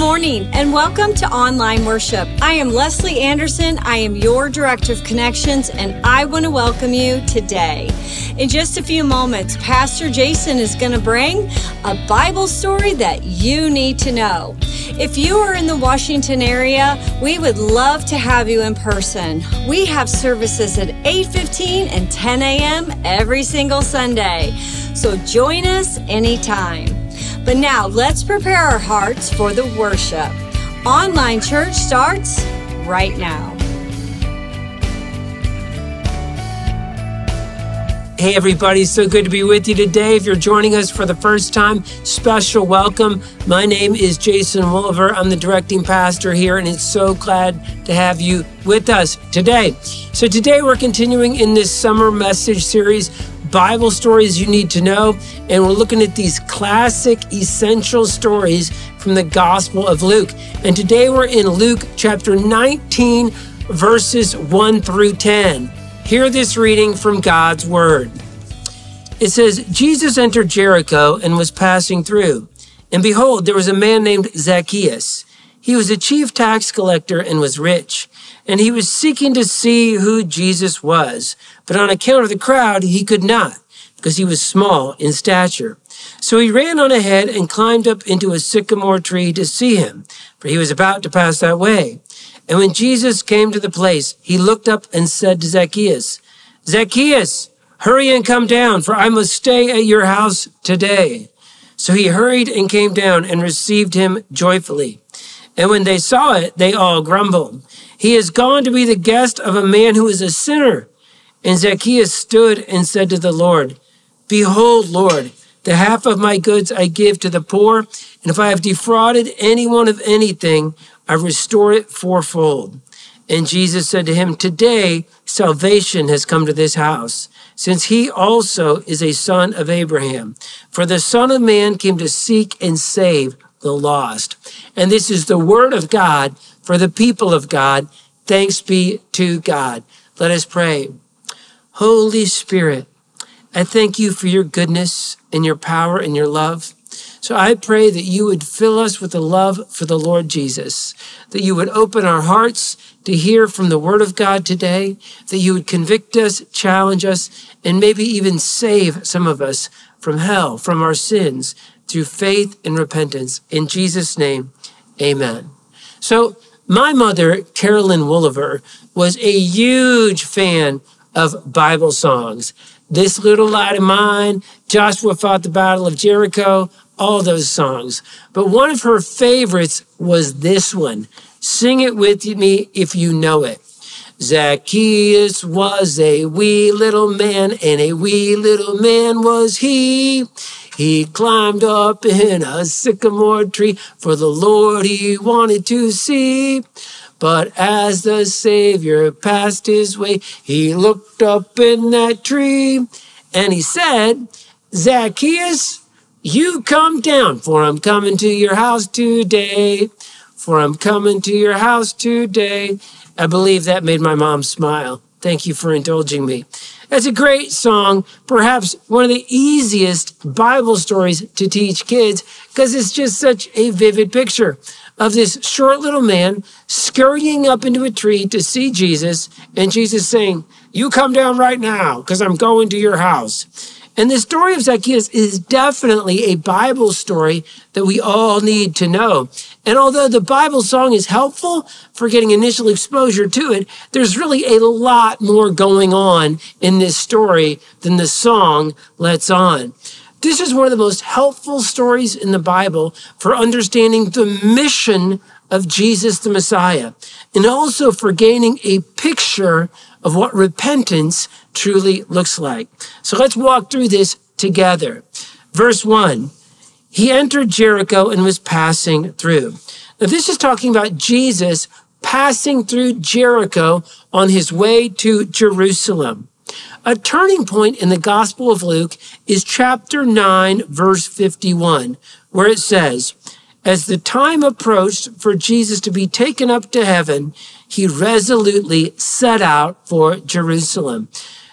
morning and welcome to online worship. I am Leslie Anderson. I am your Director of Connections and I want to welcome you today. In just a few moments, Pastor Jason is going to bring a Bible story that you need to know. If you are in the Washington area, we would love to have you in person. We have services at 8:15 and 10 a.m. every single Sunday. So join us anytime. But now let's prepare our hearts for the worship. Online church starts right now. Hey, everybody, so good to be with you today. If you're joining us for the first time, special welcome. My name is Jason Wolliver. I'm the directing pastor here, and it's so glad to have you with us today. So, today we're continuing in this summer message series Bible stories you need to know. And we're looking at these classic, essential stories from the Gospel of Luke. And today we're in Luke chapter 19, verses 1 through 10. Hear this reading from God's Word. It says, Jesus entered Jericho and was passing through. And behold, there was a man named Zacchaeus. He was a chief tax collector and was rich and he was seeking to see who Jesus was. But on account of the crowd, he could not, because he was small in stature. So he ran on ahead and climbed up into a sycamore tree to see him, for he was about to pass that way. And when Jesus came to the place, he looked up and said to Zacchaeus, Zacchaeus, hurry and come down, for I must stay at your house today. So he hurried and came down and received him joyfully. And when they saw it, they all grumbled. He has gone to be the guest of a man who is a sinner. And Zacchaeus stood and said to the Lord, Behold, Lord, the half of my goods I give to the poor, and if I have defrauded anyone of anything, I restore it fourfold. And Jesus said to him, Today salvation has come to this house, since he also is a son of Abraham. For the Son of Man came to seek and save the lost. And this is the word of God for the people of God. Thanks be to God. Let us pray. Holy Spirit, I thank you for your goodness and your power and your love. So I pray that you would fill us with the love for the Lord Jesus, that you would open our hearts to hear from the Word of God today, that you would convict us, challenge us, and maybe even save some of us from hell, from our sins, through faith and repentance. In Jesus' name, amen. So my mother, Carolyn Wolliver, was a huge fan of Bible songs. This Little Light of Mine, Joshua Fought the Battle of Jericho, all those songs. But one of her favorites was this one. Sing it with me if you know it. Zacchaeus was a wee little man, and a wee little man was he. He climbed up in a sycamore tree for the Lord he wanted to see. But as the Savior passed his way, he looked up in that tree and he said, Zacchaeus, you come down, for I'm coming to your house today. For I'm coming to your house today. I believe that made my mom smile. Thank you for indulging me. That's a great song, perhaps one of the easiest Bible stories to teach kids because it's just such a vivid picture of this short little man scurrying up into a tree to see Jesus and Jesus saying, You come down right now because I'm going to your house. And the story of Zacchaeus is definitely a Bible story that we all need to know. And although the Bible song is helpful for getting initial exposure to it, there's really a lot more going on in this story than the song lets on. This is one of the most helpful stories in the Bible for understanding the mission of Jesus the Messiah and also for gaining a picture of what repentance truly looks like. So let's walk through this together. Verse one, he entered Jericho and was passing through. Now, this is talking about Jesus passing through Jericho on his way to Jerusalem. A turning point in the Gospel of Luke is chapter 9, verse 51, where it says, As the time approached for Jesus to be taken up to heaven, he resolutely set out for Jerusalem.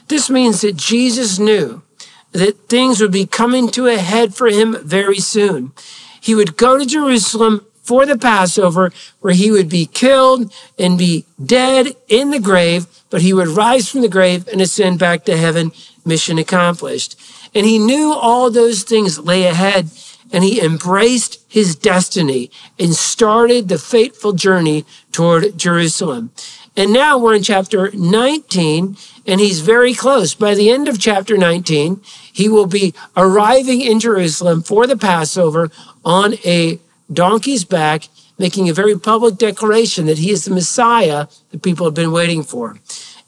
This means that Jesus knew that things would be coming to a head for him very soon. He would go to Jerusalem for the Passover where he would be killed and be dead in the grave, but he would rise from the grave and ascend back to heaven, mission accomplished. And he knew all those things lay ahead and he embraced his destiny and started the fateful journey toward Jerusalem. And now we're in chapter 19 and he's very close. By the end of chapter 19, he will be arriving in Jerusalem for the Passover on a donkey's back, making a very public declaration that he is the Messiah that people have been waiting for.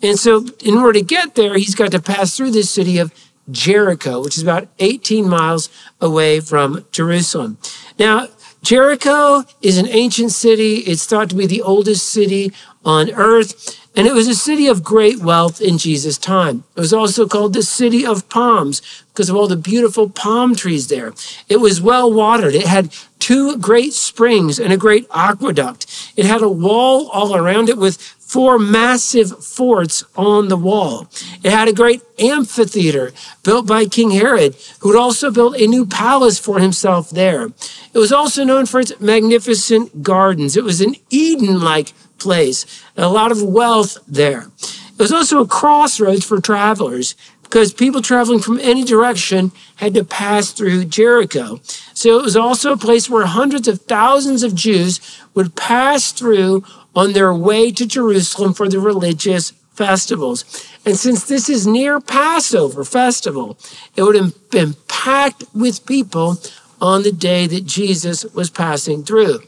And so, in order to get there, he's got to pass through this city of Jericho, which is about 18 miles away from Jerusalem. Now, Jericho is an ancient city. It's thought to be the oldest city on earth. And it was a city of great wealth in Jesus' time. It was also called the city of palms because of all the beautiful palm trees there. It was well watered. It had two great springs and a great aqueduct. It had a wall all around it with four massive forts on the wall. It had a great amphitheater built by King Herod, who had also built a new palace for himself there. It was also known for its magnificent gardens. It was an Eden like place, a lot of wealth there. It was also a crossroads for travelers because people traveling from any direction had to pass through Jericho. So it was also a place where hundreds of thousands of Jews would pass through on their way to Jerusalem for the religious festivals. And since this is near Passover festival, it would have been packed with people on the day that Jesus was passing through.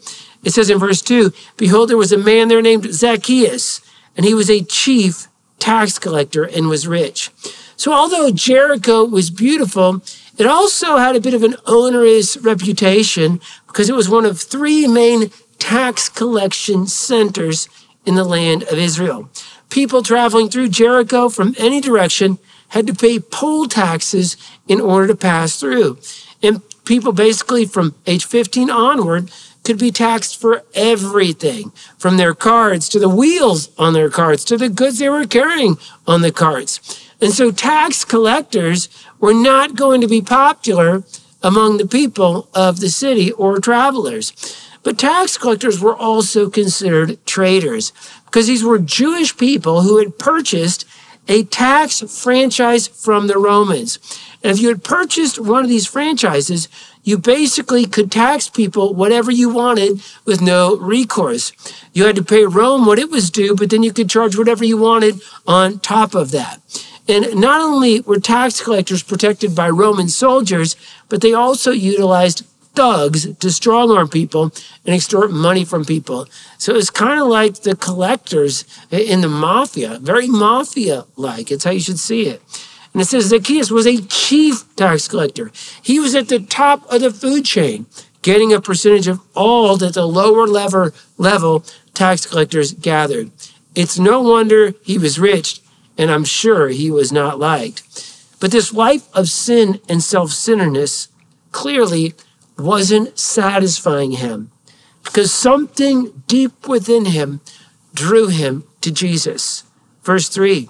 It says in verse 2 Behold, there was a man there named Zacchaeus, and he was a chief tax collector and was rich. So, although Jericho was beautiful, it also had a bit of an onerous reputation because it was one of three main tax collection centers in the land of Israel. People traveling through Jericho from any direction had to pay poll taxes in order to pass through. And people basically from age 15 onward could be taxed for everything from their cards to the wheels on their cards to the goods they were carrying on the carts. And so tax collectors were not going to be popular among the people of the city or travelers. But tax collectors were also considered traitors because these were Jewish people who had purchased a tax franchise from the Romans. And if you had purchased one of these franchises, you basically could tax people whatever you wanted with no recourse. You had to pay Rome what it was due, but then you could charge whatever you wanted on top of that. And not only were tax collectors protected by Roman soldiers, but they also utilized thugs to strong arm people and extort money from people. So it's kind of like the collectors in the mafia, very mafia like. It's how you should see it. And it says Zacchaeus was a chief tax collector. He was at the top of the food chain, getting a percentage of all that the lower level, level tax collectors gathered. It's no wonder he was rich, and I'm sure he was not liked. But this life of sin and self centeredness clearly wasn't satisfying him because something deep within him drew him to Jesus. Verse 3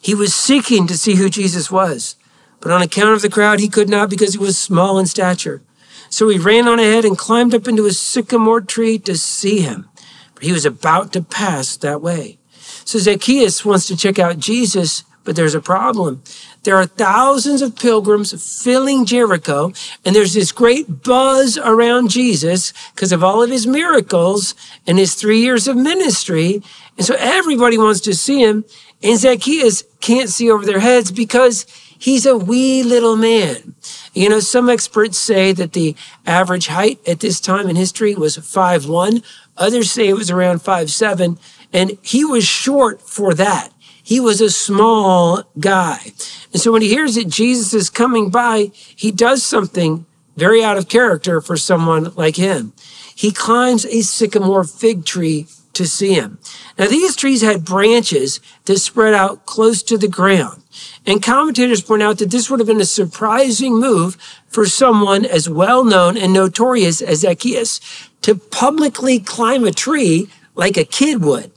he was seeking to see who Jesus was, but on account of the crowd, he could not because he was small in stature. So he ran on ahead and climbed up into a sycamore tree to see him, for he was about to pass that way. So Zacchaeus wants to check out Jesus, but there's a problem. There are thousands of pilgrims filling Jericho, and there's this great buzz around Jesus because of all of his miracles and his three years of ministry. And so everybody wants to see him. And Zacchaeus can't see over their heads because he's a wee little man. You know, some experts say that the average height at this time in history was five one. Others say it was around five seven, and he was short for that. He was a small guy. And so when he hears that Jesus is coming by, he does something very out of character for someone like him. He climbs a sycamore fig tree to see him. Now, these trees had branches that spread out close to the ground. And commentators point out that this would have been a surprising move for someone as well known and notorious as Zacchaeus to publicly climb a tree like a kid would.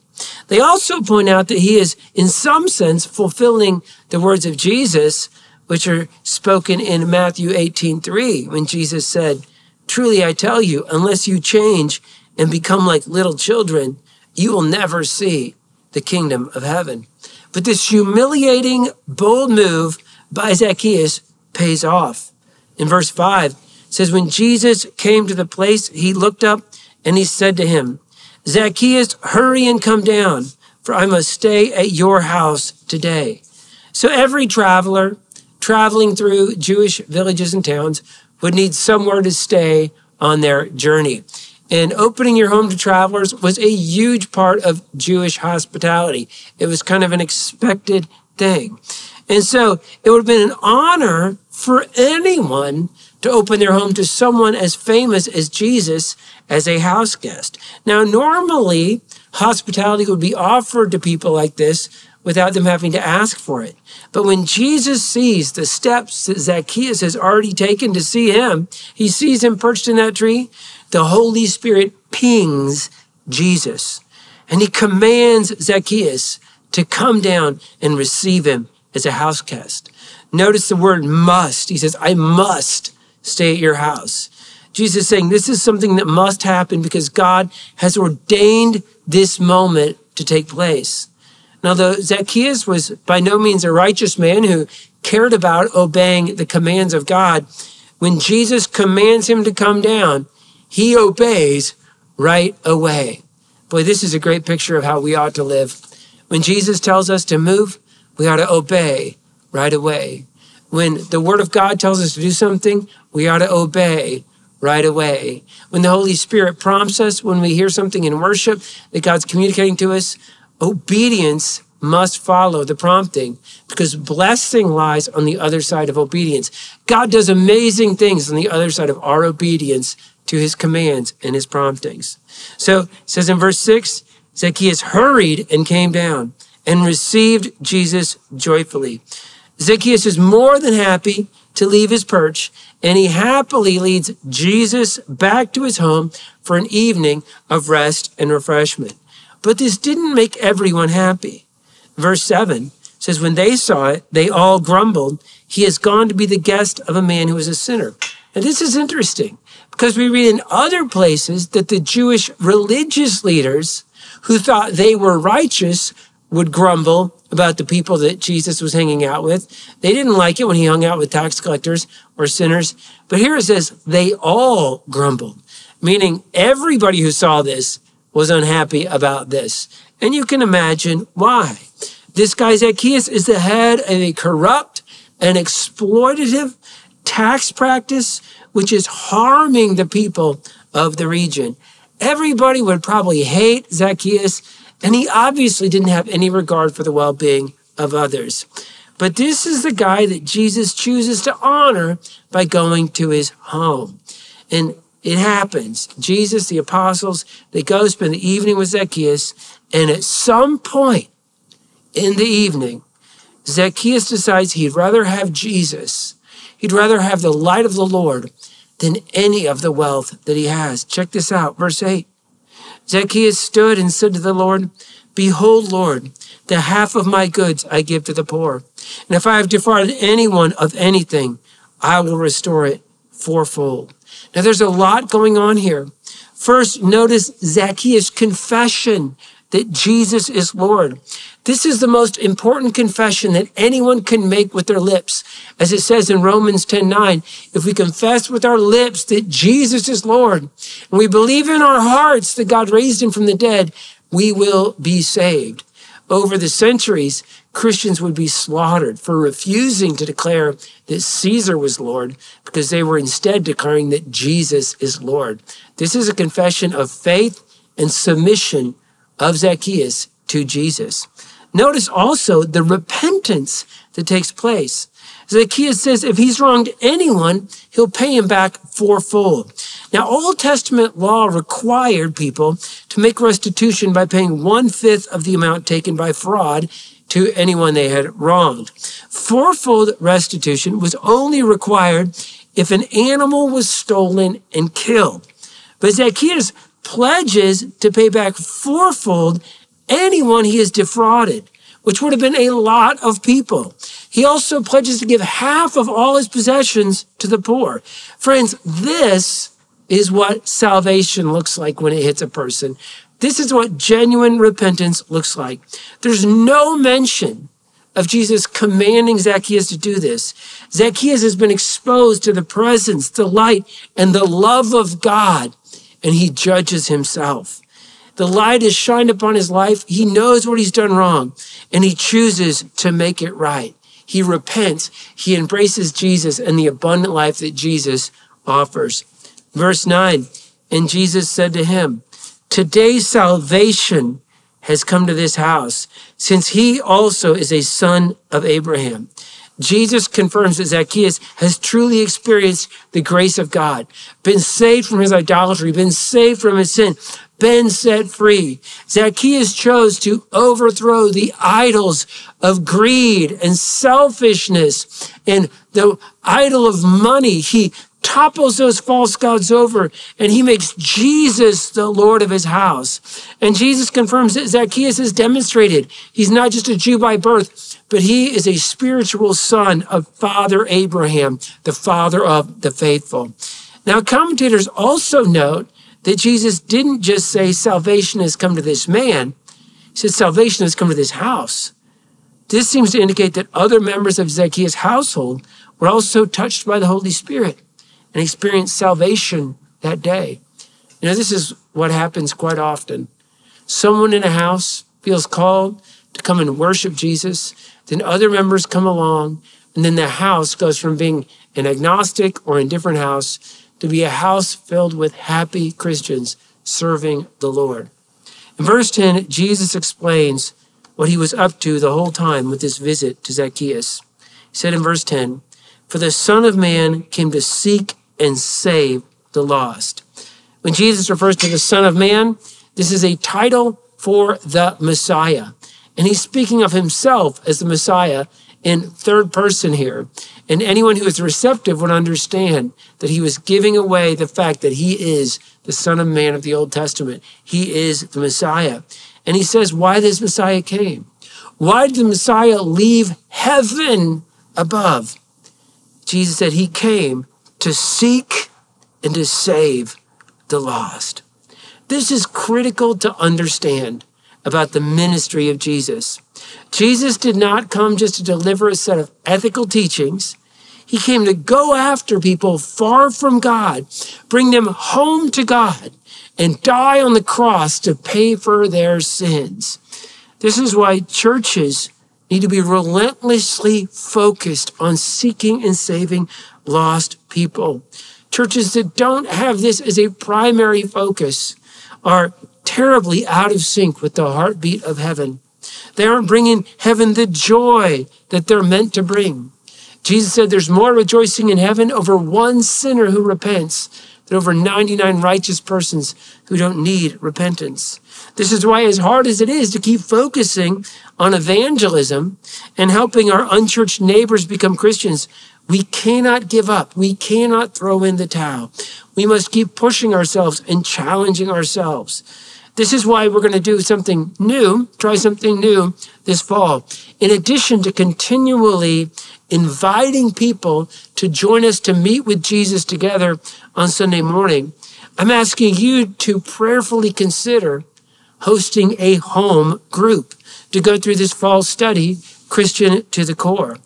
They also point out that he is, in some sense, fulfilling the words of Jesus, which are spoken in Matthew 18 3, when Jesus said, Truly, I tell you, unless you change and become like little children, you will never see the kingdom of heaven. But this humiliating, bold move by Zacchaeus pays off. In verse 5, says, When Jesus came to the place, he looked up and he said to him, Zacchaeus, hurry and come down, for I must stay at your house today. So every traveler traveling through Jewish villages and towns would need somewhere to stay on their journey. And opening your home to travelers was a huge part of Jewish hospitality. It was kind of an expected thing. And so it would have been an honor for anyone to open their home to someone as famous as Jesus as a house guest. Now, normally, hospitality would be offered to people like this without them having to ask for it. But when Jesus sees the steps that Zacchaeus has already taken to see him, he sees him perched in that tree, the Holy Spirit pings Jesus and he commands Zacchaeus to come down and receive him as a house guest. Notice the word must. He says, I must stay at your house. Jesus saying this is something that must happen because God has ordained this moment to take place. Now, though Zacchaeus was by no means a righteous man who cared about obeying the commands of God, when Jesus commands him to come down, he obeys right away. Boy, this is a great picture of how we ought to live. When Jesus tells us to move, we ought to obey right away. When the Word of God tells us to do something, we ought to obey right away. When the Holy Spirit prompts us, when we hear something in worship that God's communicating to us, obedience must follow the prompting because blessing lies on the other side of obedience. God does amazing things on the other side of our obedience to his commands and his promptings. So it says in verse six, Zacchaeus hurried and came down and received Jesus joyfully. Zacchaeus is more than happy to leave his perch and he happily leads Jesus back to his home for an evening of rest and refreshment. But this didn't make everyone happy. Verse 7 says, When they saw it, they all grumbled. He has gone to be the guest of a man who is a sinner. And this is interesting because we read in other places that the Jewish religious leaders who thought they were righteous would grumble about the people that Jesus was hanging out with. They didn't like it when he hung out with tax collectors or sinners. But here it says they all grumbled, meaning everybody who saw this was unhappy about this. And you can imagine why. This guy Zacchaeus is the head of a corrupt and exploitative tax practice, which is harming the people of the region. Everybody would probably hate Zacchaeus, and he obviously didn't have any regard for the well being of others. But this is the guy that Jesus chooses to honor by going to his home. And it happens. Jesus, the apostles, they go spend the evening with Zacchaeus, and at some point in the evening, Zacchaeus decides he'd rather have Jesus, he'd rather have the light of the Lord than any of the wealth that he has. Check this out, verse 8. Zacchaeus stood and said to the Lord, Behold, Lord, the half of my goods I give to the poor. And if I have defrauded anyone of anything, I will restore it fourfold. Now, there's a lot going on here. First, notice Zacchaeus' confession that Jesus is Lord. This is the most important confession that anyone can make with their lips. As it says in Romans 10 9, if we confess with our lips that Jesus is Lord, and we believe in our hearts that God raised him from the dead, we will be saved. Over the centuries, Christians would be slaughtered for refusing to declare that Caesar was Lord because they were instead declaring that Jesus is Lord. This is a confession of faith and submission of Zacchaeus to Jesus. Notice also the repentance that takes place. Zacchaeus says if he's wronged anyone, he'll pay him back fourfold. Now, Old Testament law required people to make restitution by paying one fifth of the amount taken by fraud to anyone they had wronged. Fourfold restitution was only required if an animal was stolen and killed. But Zacchaeus pledges to pay back fourfold anyone he has defrauded, which would have been a lot of people. He also pledges to give half of all his possessions to the poor. Friends, this is what salvation looks like when it hits a person. This is what genuine repentance looks like. There's no mention of Jesus commanding Zacchaeus to do this. Zacchaeus has been exposed to the presence, the light, and the love of God, and he judges himself. The light is shined upon his life. He knows what he's done wrong, and he chooses to make it right. He repents. He embraces Jesus and the abundant life that Jesus offers. Verse 9, and Jesus said to him, Today salvation has come to this house, since he also is a son of Abraham. Jesus confirms that Zacchaeus has truly experienced the grace of God, been saved from his idolatry, been saved from his sin, been set free. Zacchaeus chose to overthrow the idols of greed and selfishness and the idol of money. He topples those false gods over and he makes Jesus the Lord of his house. And Jesus confirms that Zacchaeus has demonstrated he's not just a Jew by birth, but he is a spiritual son of Father Abraham, the father of the faithful. Now, commentators also note that Jesus didn't just say salvation has come to this man, he said salvation has come to this house. This seems to indicate that other members of Zacchaeus' household were also touched by the Holy Spirit and experienced salvation that day. You know, this is what happens quite often. Someone in a house feels called to come and worship Jesus, then other members come along, and then the house goes from being an agnostic or indifferent house to be a house filled with happy Christians serving the Lord. In verse 10, Jesus explains what he was up to the whole time with this visit to Zacchaeus. He said in verse 10, For the Son of Man came to seek and save the lost. When Jesus refers to the Son of Man, this is a title for the Messiah. And he's speaking of himself as the Messiah in third person here. And anyone who is receptive would understand that he was giving away the fact that he is the Son of Man of the Old Testament. He is the Messiah. And he says why this Messiah came. Why did the Messiah leave heaven above? Jesus said he came to seek and to save the lost. This is critical to understand about the ministry of Jesus. Jesus did not come just to deliver a set of ethical teachings. He came to go after people far from God, bring them home to God, and die on the cross to pay for their sins. This is why churches need to be relentlessly focused on seeking and saving lost people. Churches that don't have this as a primary focus are terribly out of sync with the heartbeat of heaven. They aren't bringing heaven the joy that they're meant to bring. Jesus said there's more rejoicing in heaven over one sinner who repents than over 99 righteous persons who don't need repentance. This is why, as hard as it is to keep focusing on evangelism and helping our unchurched neighbors become Christians, we cannot give up. We cannot throw in the towel. We must keep pushing ourselves and challenging ourselves. This is why we're going to do something new, try something new this fall. In addition to continually inviting people to join us to meet with Jesus together on Sunday morning, I'm asking you to prayerfully consider hosting a home group to go through this fall study, Christian to the Core.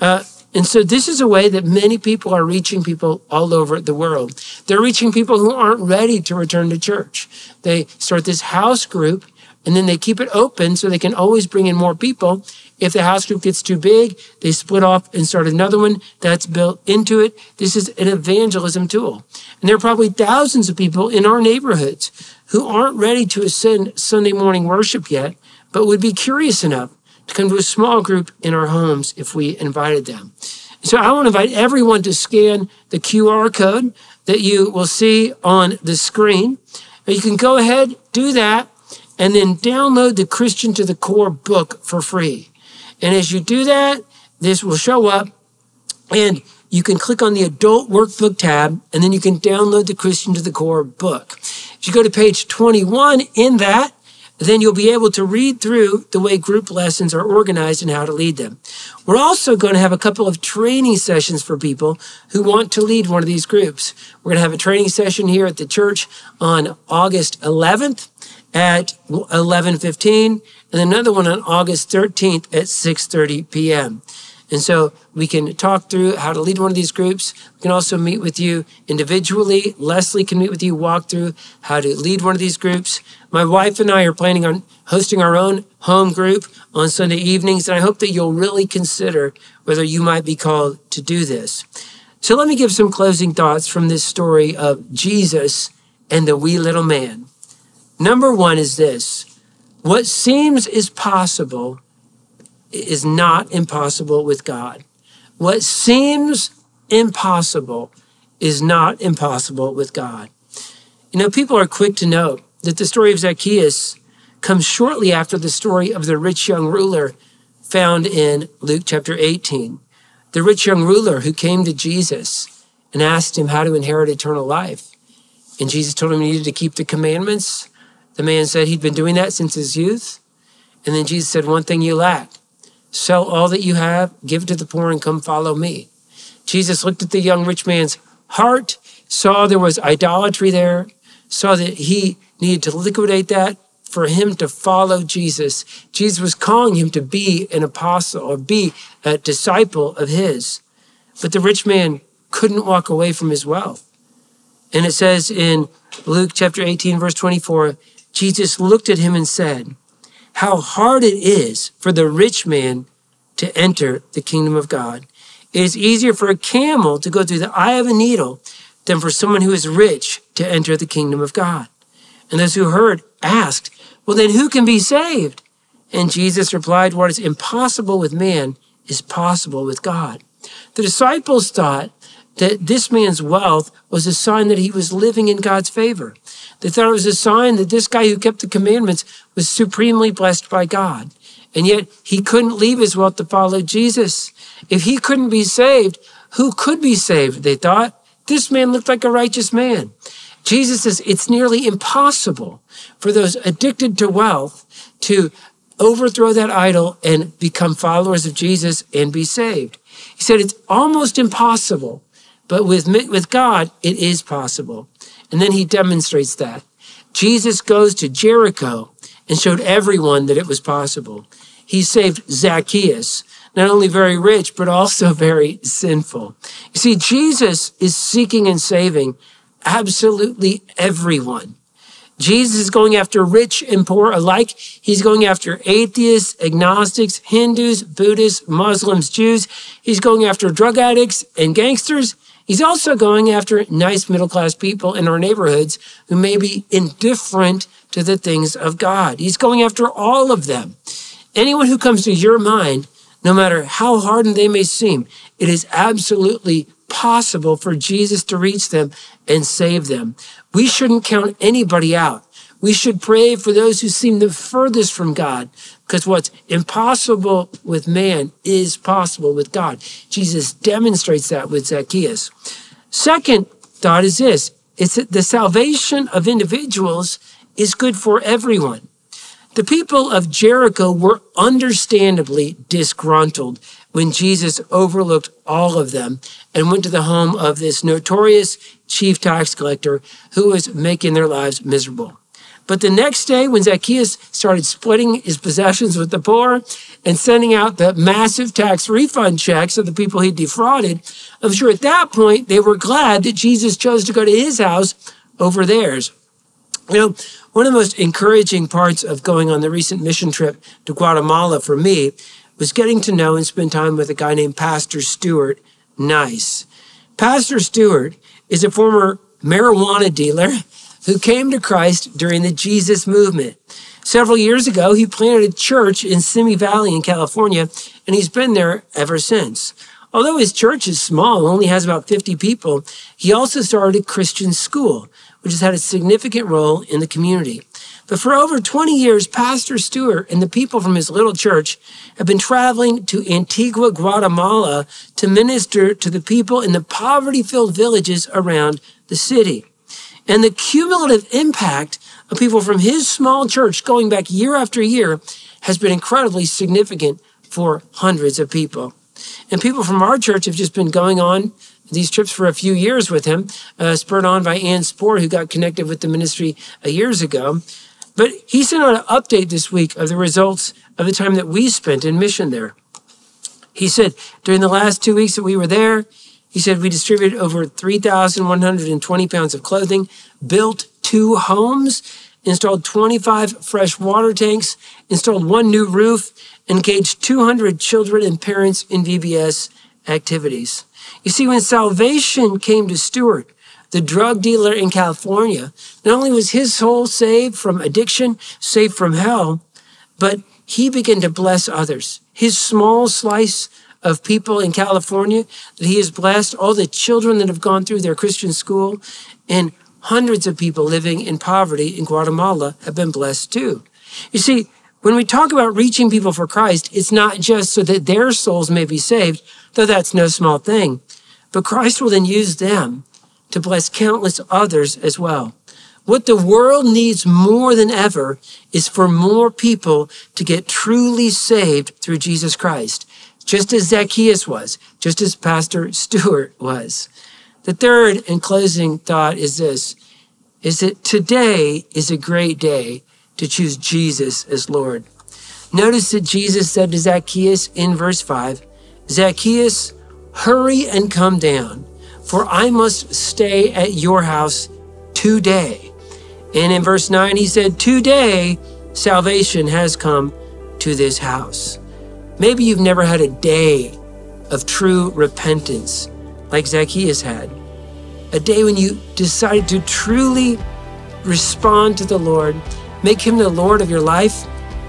Uh, and so this is a way that many people are reaching people all over the world. They're reaching people who aren't ready to return to church. They start this house group and then they keep it open so they can always bring in more people. If the house group gets too big, they split off and start another one that's built into it. This is an evangelism tool. And there are probably thousands of people in our neighborhoods who aren't ready to ascend Sunday morning worship yet, but would be curious enough to come to a small group in our homes if we invited them. So I want to invite everyone to scan the QR code that you will see on the screen. You can go ahead, do that, and then download the Christian to the Core book for free. And as you do that, this will show up and you can click on the adult workbook tab and then you can download the Christian to the Core book. If you go to page 21 in that, then you'll be able to read through the way group lessons are organized and how to lead them. We're also going to have a couple of training sessions for people who want to lead one of these groups. We're going to have a training session here at the church on August 11th at 11:15 and another one on August 13th at 6:30 p.m. And so we can talk through how to lead one of these groups. We can also meet with you individually. Leslie can meet with you, walk through how to lead one of these groups. My wife and I are planning on hosting our own home group on Sunday evenings, and I hope that you'll really consider whether you might be called to do this. So let me give some closing thoughts from this story of Jesus and the wee little man. Number one is this what seems is possible is not impossible with God. What seems impossible is not impossible with God. You know, people are quick to note that the story of Zacchaeus comes shortly after the story of the rich young ruler found in Luke chapter 18. The rich young ruler who came to Jesus and asked him how to inherit eternal life. And Jesus told him he needed to keep the commandments. The man said he'd been doing that since his youth. And then Jesus said, One thing you lack Sell all that you have, give to the poor, and come follow me. Jesus looked at the young rich man's heart, saw there was idolatry there, saw that he needed to liquidate that for him to follow Jesus. Jesus was calling him to be an apostle or be a disciple of his. But the rich man couldn't walk away from his wealth. And it says in Luke chapter 18, verse 24, Jesus looked at him and said, how hard it is for the rich man to enter the kingdom of God. It is easier for a camel to go through the eye of a needle than for someone who is rich to enter the kingdom of God. And those who heard asked, Well, then who can be saved? And Jesus replied, What is impossible with man is possible with God. The disciples thought that this man's wealth was a sign that he was living in God's favor. They thought it was a sign that this guy who kept the commandments was supremely blessed by God. And yet he couldn't leave his wealth to follow Jesus. If he couldn't be saved, who could be saved? They thought. This man looked like a righteous man. Jesus says it's nearly impossible for those addicted to wealth to overthrow that idol and become followers of Jesus and be saved. He said it's almost impossible, but with, with God, it is possible. And then he demonstrates that. Jesus goes to Jericho and showed everyone that it was possible. He saved Zacchaeus, not only very rich, but also very sinful. You see, Jesus is seeking and saving absolutely everyone. Jesus is going after rich and poor alike. He's going after atheists, agnostics, Hindus, Buddhists, Muslims, Jews. He's going after drug addicts and gangsters. He's also going after nice middle class people in our neighborhoods who may be indifferent to the things of God. He's going after all of them. Anyone who comes to your mind, no matter how hardened they may seem, it is absolutely possible for Jesus to reach them and save them. We shouldn't count anybody out. We should pray for those who seem the furthest from God because what's impossible with man is possible with God. Jesus demonstrates that with Zacchaeus. Second thought is this it's that the salvation of individuals is good for everyone. The people of Jericho were understandably disgruntled when Jesus overlooked all of them and went to the home of this notorious chief tax collector who was making their lives miserable. But the next day, when Zacchaeus started splitting his possessions with the poor and sending out the massive tax refund checks of the people he defrauded, I'm sure at that point they were glad that Jesus chose to go to his house over theirs. You know, one of the most encouraging parts of going on the recent mission trip to Guatemala for me was getting to know and spend time with a guy named Pastor Stewart Nice. Pastor Stewart is a former marijuana dealer who came to Christ during the Jesus movement. Several years ago, he planted a church in Simi Valley in California, and he's been there ever since. Although his church is small, only has about 50 people, he also started a Christian school, which has had a significant role in the community. But for over 20 years, Pastor Stewart and the people from his little church have been traveling to Antigua, Guatemala to minister to the people in the poverty filled villages around the city. And the cumulative impact of people from his small church going back year after year has been incredibly significant for hundreds of people. And people from our church have just been going on these trips for a few years with him, uh, spurred on by Ann Spohr, who got connected with the ministry uh, years ago. But he sent out an update this week of the results of the time that we spent in mission there. He said, during the last two weeks that we were there, he said we distributed over 3,120 pounds of clothing, built two homes, installed 25 fresh water tanks, installed one new roof, engaged 200 children and parents in VBS activities. You see, when salvation came to Stuart, the drug dealer in California, not only was his soul saved from addiction, saved from hell, but he began to bless others. His small slice of people in California that he has blessed, all the children that have gone through their Christian school, and hundreds of people living in poverty in Guatemala have been blessed too. You see, when we talk about reaching people for Christ, it's not just so that their souls may be saved, though that's no small thing, but Christ will then use them to bless countless others as well. What the world needs more than ever is for more people to get truly saved through Jesus Christ, just as Zacchaeus was, just as Pastor Stuart was. The third and closing thought is this, is that today is a great day to choose Jesus as Lord. Notice that Jesus said to Zacchaeus in verse 5, Zacchaeus, hurry and come down, for I must stay at your house today. And in verse 9, he said, Today salvation has come to this house. Maybe you've never had a day of true repentance like Zacchaeus had. A day when you decided to truly respond to the Lord, make him the Lord of your life,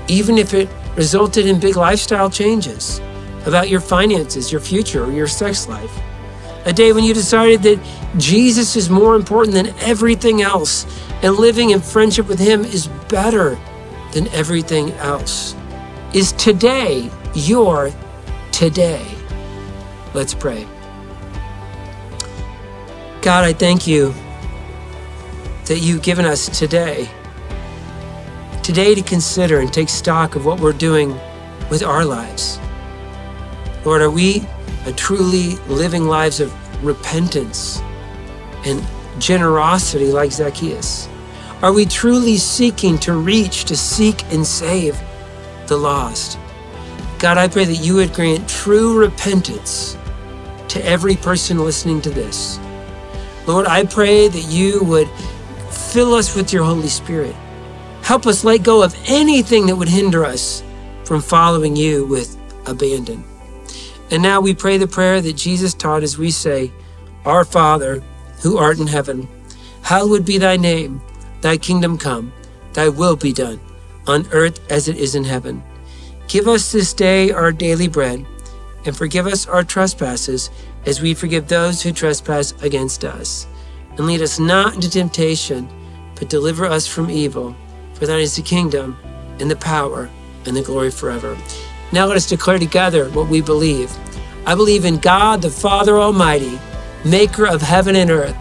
even if it resulted in big lifestyle changes about your finances, your future, or your sex life. A day when you decided that Jesus is more important than everything else, and living in friendship with him is better than everything else. Is today your today? Let's pray. God, I thank you that you've given us today. Today to consider and take stock of what we're doing with our lives. Lord, are we a truly living lives of repentance and generosity like Zacchaeus? Are we truly seeking to reach, to seek and save the lost? God, I pray that you would grant true repentance to every person listening to this. Lord, I pray that you would fill us with your Holy Spirit. Help us let go of anything that would hinder us from following you with abandon. And now we pray the prayer that Jesus taught as we say, Our Father, who art in heaven, hallowed be thy name, thy kingdom come, thy will be done, on earth as it is in heaven. Give us this day our daily bread, and forgive us our trespasses as we forgive those who trespass against us. And lead us not into temptation, but deliver us from evil. For thine is the kingdom, and the power, and the glory forever. Now let us declare together what we believe. I believe in God, the Father Almighty, maker of heaven and earth,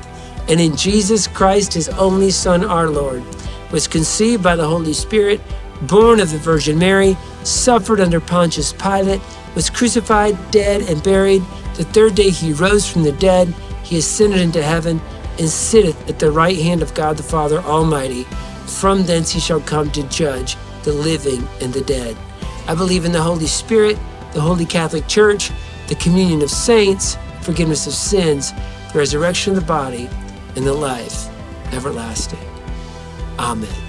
and in Jesus Christ, his only Son, our Lord, was conceived by the Holy Spirit, born of the Virgin Mary, suffered under Pontius Pilate, was crucified, dead, and buried the third day he rose from the dead, he ascended into heaven, and sitteth at the right hand of God the Father Almighty. From thence he shall come to judge the living and the dead. I believe in the Holy Spirit, the Holy Catholic Church, the communion of saints, forgiveness of sins, the resurrection of the body, and the life everlasting. Amen.